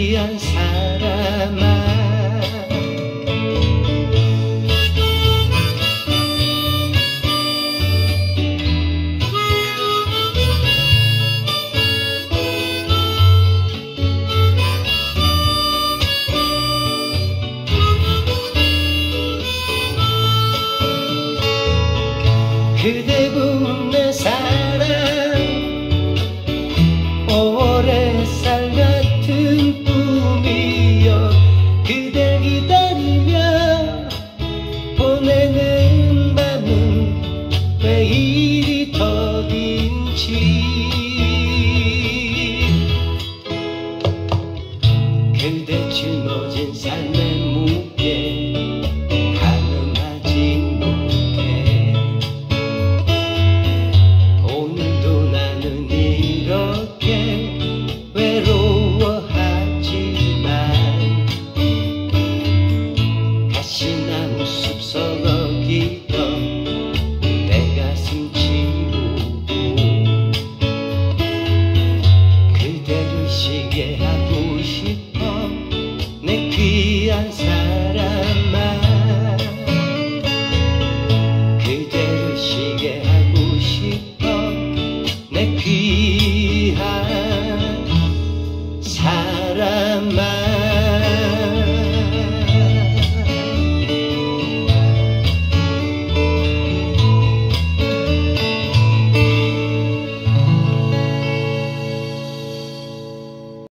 días, Aramá. Pulling sunshine.